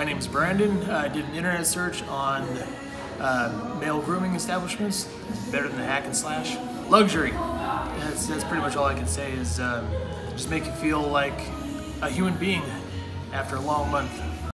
My name is Brandon. I did an internet search on uh, male grooming establishments. Better than the hack and slash. Luxury. That's, that's pretty much all I can say is uh, just make you feel like a human being after a long month.